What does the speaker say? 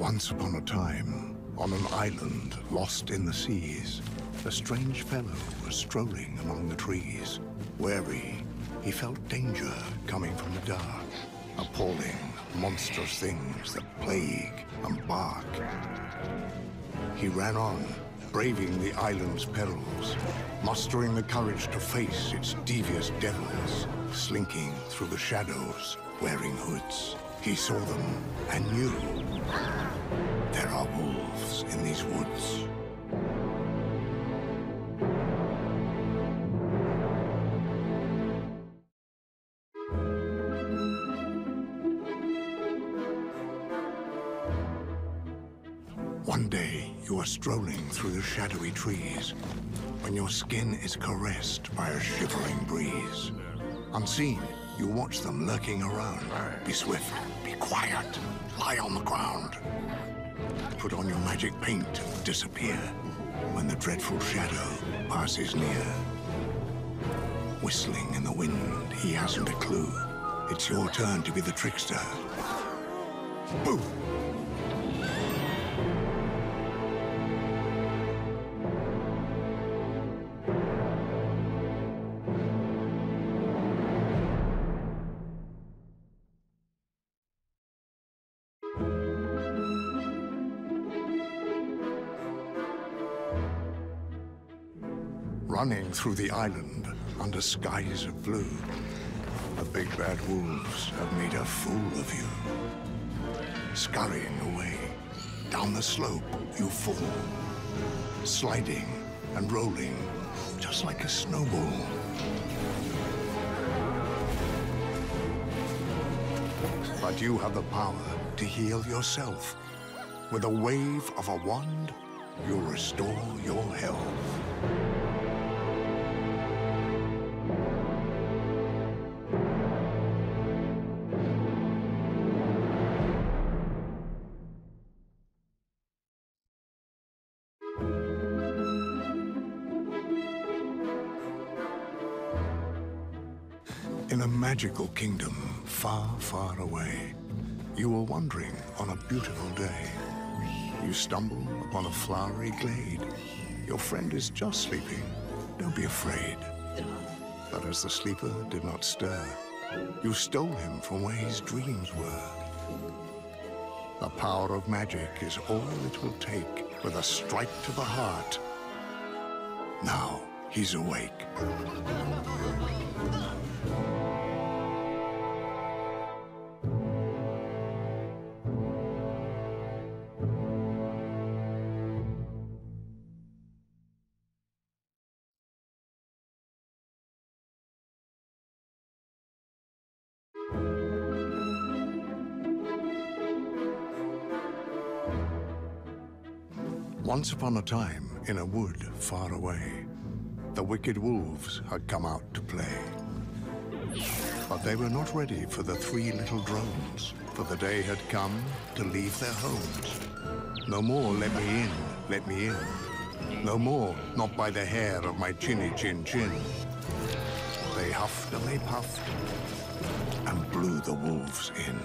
Once upon a time, on an island lost in the seas, a strange fellow was strolling among the trees. Wary, he felt danger coming from the dark. Appalling, monstrous things that plague and bark. He ran on, braving the island's perils, mustering the courage to face its devious devils, slinking through the shadows, wearing hoods. He saw them and knew One day, you are strolling through the shadowy trees when your skin is caressed by a shivering breeze. Unseen, you watch them lurking around. Be swift, be quiet, lie on the ground. Put on your magic paint and disappear when the dreadful shadow passes near. Whistling in the wind, he hasn't a clue. It's your turn to be the trickster. Boo! Running through the island under skies of blue, the big bad wolves have made a fool of you. Scurrying away, down the slope you fall, sliding and rolling just like a snowball. But you have the power to heal yourself. With a wave of a wand, you'll restore your health. In a magical kingdom far, far away, you were wandering on a beautiful day. You stumble upon a flowery glade. Your friend is just sleeping. Don't be afraid. But as the sleeper did not stir, you stole him from where his dreams were. The power of magic is all it will take with a strike to the heart. Now he's awake. Once upon a time, in a wood far away, the wicked wolves had come out to play. But they were not ready for the three little drones, for the day had come to leave their homes. No more let me in, let me in. No more, not by the hair of my chinny chin chin. They huffed and they puffed and blew the wolves in.